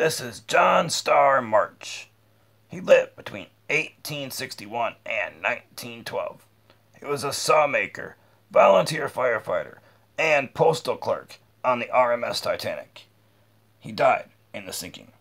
This is John Starr March. He lived between 1861 and 1912. He was a sawmaker, volunteer firefighter, and postal clerk on the RMS Titanic. He died in the sinking.